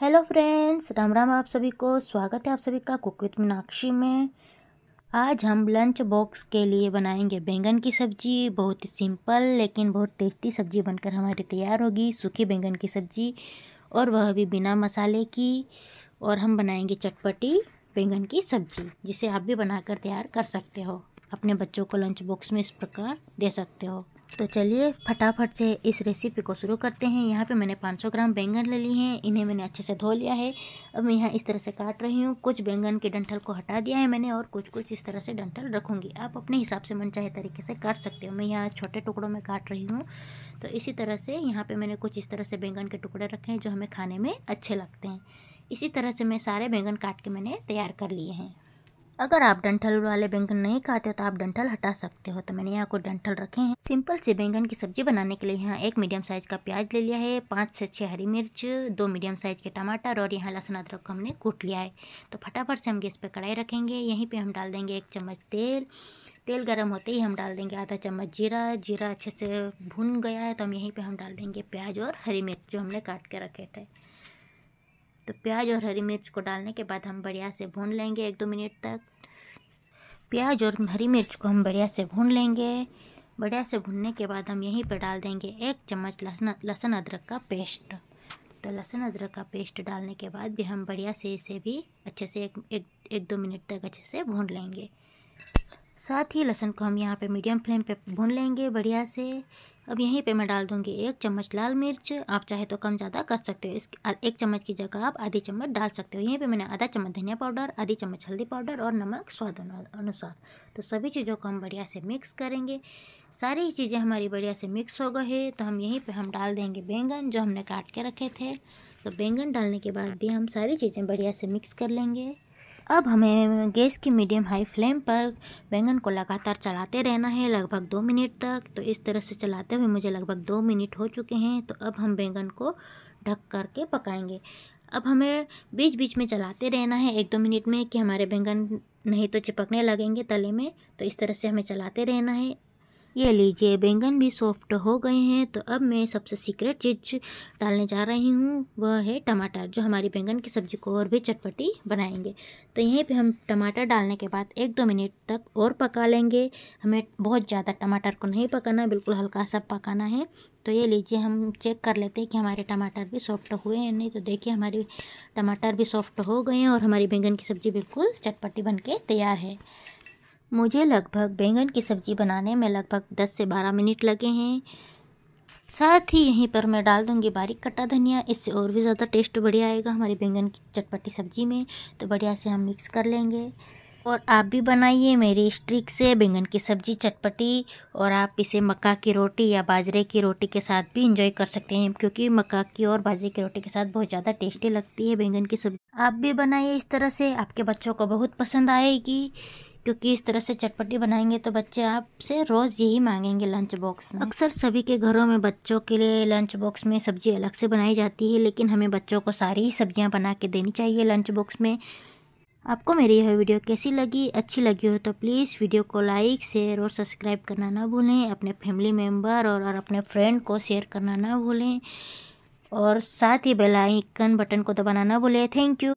Hello friends, Ram Ram आप सभी को। स्वागत है आप सभी का कुक विथ मीनाक्षी में। आज हम लंच बॉक्स के लिए बनाएँगे बैंगन की सब्ज़ी। बहुत ही सिंपल लेकिन बहुत टेस्टी सब्ज़ी बनकर हमारी तैयार होगी। सूखी बैंगन की सब्ज़ी और वह भी बिना मसाले की। और हम बनाएँगे चटपटी बैंगन की सब्ज़ी, जिसे आप भी बनाकर तैयार कर सकते हो। अपने बच्चों को लंच बॉक्स में इस प्रकार दे सकते हो। तो चलिए फटाफट से इस रेसिपी को शुरू करते हैं। यहाँ पे मैंने 500 ग्राम बैंगन ले लिए हैं। इन्हें मैंने अच्छे से धो लिया है। अब मैं यहाँ इस तरह से काट रही हूँ। कुछ बैंगन के डंठल को हटा दिया है मैंने और कुछ कुछ इस तरह से डंठल रखूँगी। आप अपने हिसाब से मन चाहे तरीके से काट सकते हो। मैं यहाँ छोटे टुकड़ों में काट रही हूँ। तो इसी तरह से यहाँ पर मैंने कुछ इस तरह से बैंगन के टुकड़े रखे हैं जो हमें खाने में अच्छे लगते हैं। इसी तरह से मैं सारे बैंगन काट के मैंने तैयार कर लिए हैं। अगर आप डंठल वाले बैंगन नहीं खाते हो तो आप डंठल हटा सकते हो। तो मैंने यहाँ को डंठल रखे हैं। सिंपल से बैंगन की सब्ज़ी बनाने के लिए यहाँ एक मीडियम साइज़ का प्याज ले लिया है, पाँच से छः हरी मिर्च, दो मीडियम साइज़ के टमाटर और यहाँ लहसुन अदरक को हमने कूट लिया है। तो फटाफट से हम गैस पे कढ़ाई रखेंगे। यहीं पर हम डाल देंगे एक चम्मच तेल। तेल गर्म होते ही हम डाल देंगे आधा चम्मच जीरा। जीरा अच्छे से भुन गया है तो हम यहीं पर हम डाल देंगे प्याज और हरी मिर्च जो हमने काट के रखे थे। तो प्याज और हरी मिर्च को डालने के बाद हम बढ़िया से भून लेंगे एक दो मिनट तक। प्याज और हरी मिर्च को हम बढ़िया से भून लेंगे। बढ़िया से भूनने के बाद हम यहीं पर डाल देंगे एक चम्मच लहसुन लहसुन अदरक का पेस्ट। तो लहसुन अदरक का पेस्ट डालने के बाद भी हम बढ़िया से इसे भी अच्छे से एक एक, एक दो मिनट तक अच्छे से भून लेंगे। साथ ही लहसुन को हम यहाँ पे मीडियम फ्लेम पे भून लेंगे बढ़िया से। अब यहीं पे मैं डाल दूँगी एक चम्मच लाल मिर्च। आप चाहे तो कम ज़्यादा कर सकते हो। इस एक चम्मच की जगह आप आधी चम्मच डाल सकते हो। यहीं पे मैंने आधा चम्मच धनिया पाउडर, आधी चम्मच हल्दी पाउडर और नमक स्वाद अनुसार। तो सभी चीज़ों को हम बढ़िया से मिक्स करेंगे। सारी चीज़ें हमारी बढ़िया से मिक्स हो गए तो हम यहीं पर हम डाल देंगे बैंगन, जो हमने काट के रखे थे। तो बैंगन डालने के बाद भी हम सारी चीज़ें बढ़िया से मिक्स कर लेंगे। अब हमें गैस की मीडियम हाई फ्लेम पर बैंगन को लगातार चलाते रहना है लगभग दो मिनट तक। तो इस तरह से चलाते हुए मुझे लगभग दो मिनट हो चुके हैं। तो अब हम बैंगन को ढक करके पकाएँगे। अब हमें बीच बीच में चलाते रहना है एक दो मिनट में कि हमारे बैंगन नहीं तो चिपकने लगेंगे तले में। तो इस तरह से हमें चलाते रहना है। ये लीजिए, बैंगन भी सॉफ्ट हो गए हैं तो अब मैं सबसे सीक्रेट चीज़ डालने जा रही हूँ, वह है टमाटर, जो हमारी बैंगन की सब्ज़ी को और भी चटपटी बनाएँगे। तो यहीं पे हम टमाटर डालने के बाद एक दो मिनट तक और पका लेंगे। हमें बहुत ज़्यादा टमाटर को नहीं पकाना, बिल्कुल हल्का सा पकाना है। तो ये लीजिए, हम चेक कर लेते हैं कि हमारे टमाटर भी सॉफ्ट हुए हैं नहीं। तो देखिए, हमारे टमाटर भी सॉफ्ट हो गए हैं और हमारी बैंगन की सब्ज़ी बिल्कुल चटपटी बन तैयार है। मुझे लगभग बैंगन की सब्ज़ी बनाने में लगभग दस से बारह मिनट लगे हैं। साथ ही यहीं पर मैं डाल दूँगी बारीक कटा धनिया, इससे और भी ज़्यादा टेस्ट बढ़िया आएगा हमारी बैंगन की चटपटी सब्ज़ी में। तो बढ़िया से हम मिक्स कर लेंगे। और आप भी बनाइए मेरी स्ट्रिक से बैंगन की सब्ज़ी चटपटी, और आप इसे मक्का की रोटी या बाजरे की रोटी के साथ भी इंजॉय कर सकते हैं, क्योंकि मक्का की और बाजरे की रोटी के साथ बहुत ज़्यादा टेस्टी लगती है बैंगन की सब्ज़ी। आप भी बनाइए इस तरह से, आपके बच्चों को बहुत पसंद आएगी। क्योंकि इस तरह से चटपटी बनाएँगे तो बच्चे आपसे रोज़ यही मांगेंगे लंच बॉक्स में। अक्सर सभी के घरों में बच्चों के लिए लंच बॉक्स में सब्ज़ी अलग से बनाई जाती है लेकिन हमें बच्चों को सारी ही सब्ज़ियाँ बना के देनी चाहिए लंच बॉक्स में। आपको मेरी यह वीडियो कैसी लगी अच्छी लगी हो तो प्लीज़ वीडियो को लाइक शेयर और सब्सक्राइब करना ना भूलें। अपने फैमिली मेंबर और, और अपने फ्रेंड को शेयर करना ना भूलें। और साथ ही बेल आइकन बटन को दबाना ना भूलें। Thank you